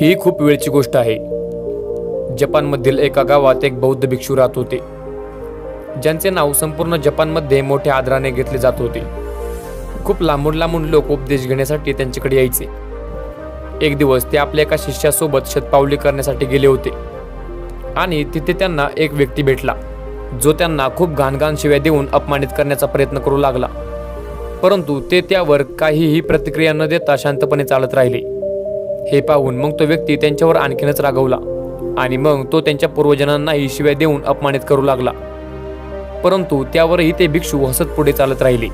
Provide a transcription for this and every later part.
ही खूप वेळची गोष्ट आहे. जपानमधील एका गावात एक बौद्ध भिक्षू राहत होते. ज्यांचे नाव संपूर्ण जपानमध्ये मोठ्या आदराने घेतले जात होते. खूप लांबून लांबून लोक उपदेश घेण्यासाठी त्यांच्याकडे यायचे. एक दिवस ते आपल्या एका शिष्यासोबत शतपावली करण्यासाठी गेले होते. आणि तिथे त्यांना एक व्यक्ती भेटला जो त्यांना खूप घाणघाण शिव्या देऊन अपमानित करण्याचा प्रयत्न करू लागला. परंतु ते त्यावर काहीही प्रतिक्रिया न देता शांतपणे चालत राहिले. हे पाहून मग तो व्यक्ती त्यांच्यावर आणखीनच रागवला आणि मग तो त्यांच्या पूर्वजनांनाही शिव्या देऊन अपमानित करू लागला. परंतु त्यावरही ते भिक्षू हसत पुढे चालत राहिले.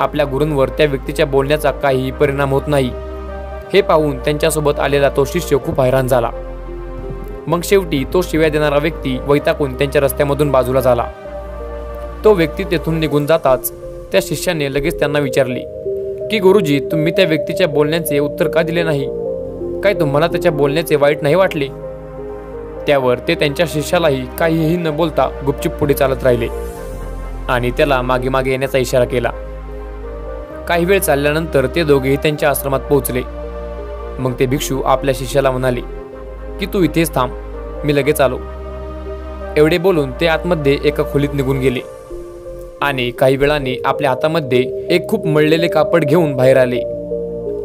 आपल्या गुरूंवर त्या व्यक्तीच्या बोलण्याचा काहीही परिणाम होत नाही. हे पाहून त्यांच्यासोबत आलेला तो शिष्य खूप हैराण झाला. मग शेवटी तो शिव्या देणारा व्यक्ती वैताकून त्यांच्या रस्त्यामधून बाजूला झाला. तो व्यक्ती तेथून निघून जाताच त्या शिष्याने लगेच त्यांना विचारले की गुरुजी तुम्ही त्या व्यक्तीच्या बोलण्याचे उत्तर का दिले नाही? काय तुम्हाला त्याच्या बोलण्याचे वाईट नाही वाटले? त्यावर ते त्यांच्या शिष्यालाही काहीही न बोलता गुपचूप पुढे चालत राहिले आणि त्याला मागे मागे येण्याचा इशारा केला. काही वेळ चालल्यानंतर ते दोघेही त्यांच्या आश्रमात पोहोचले. मग ते भिक्षू आपल्या शिष्याला म्हणाले की तू इथेच थांब मी लगेच आलो. एवढे बोलून ते आतमध्ये एका खोलीत निघून गेले. आणि काही वेळाने आपल्या हातामध्ये एक खूप मळलेले कापड घेऊन बाहेर आले.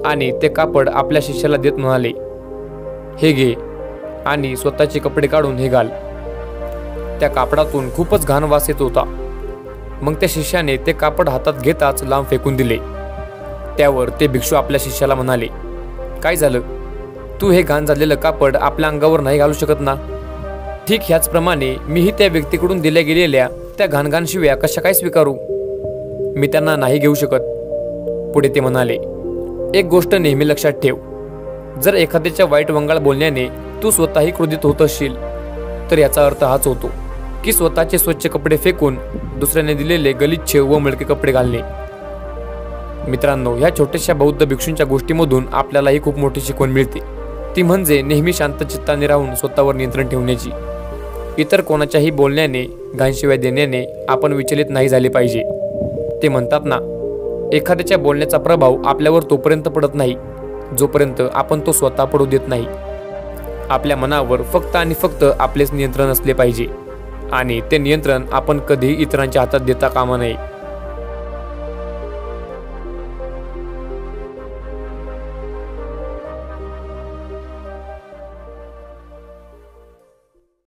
आणि ते कापड आपल्या शिष्याला देत म्हणाले हे घे आणि स्वतःचे कपडे काढून हे घाल. त्या कापडातून खूपच घाण वास येत होता. मग त्या शिष्याने ते कापड हातात घेताच लांब फेकून दिले. त्यावर ते भिक्षू आपल्या शिष्याला म्हणाले काय झालं? तू हे घाण झालेलं कापड आपल्या अंगावर नाही घालू शकत ना? ठीक ह्याचप्रमाणे मीही त्या व्यक्तीकडून दिल्या गेलेल्या त्या घाणघाणशिव्या कशा काय स्वीकारू? मी त्यांना नाही घेऊ शकत. पुढे ते म्हणाले एक गोष्ट नेहमी लक्षात ठेव. जर एखाद्याच्या वाईट वंगाळ बोलण्याने तू स्वतःही क्रोधित होत असशील तर याचा अर्थ हाच होतो की स्वतःचे स्वच्छ कपडे फेकून दुसऱ्याने दिलेले गलिच्छ व मळके कपडे घालणे. मित्रांनो ह्या छोट्याशा बौद्ध भिक्षूंच्या गोष्टीमधून आपल्यालाही खूप मोठी शिकवण मिळते. ती म्हणजे नेहमी शांत चित्ताने राहून स्वतःवर नियंत्रण ठेवण्याची. इतर कोणाच्याही बोलण्याने घाणशिवाय देण्याने आपण विचलित नाही झाले पाहिजे. ते म्हणतात ना एखाद्याच्या बोलण्याचा प्रभाव आपल्यावर तोपर्यंत पडत नाही जोपर्यंत आपण तो स्वतः पडू देत नाही. आपल्या मनावर फक्त आणि फक्त आपलेच नियंत्रण असले पाहिजे. आणि ते नियंत्रण आपण कधीही इतरांच्या हातात देता कामा नये.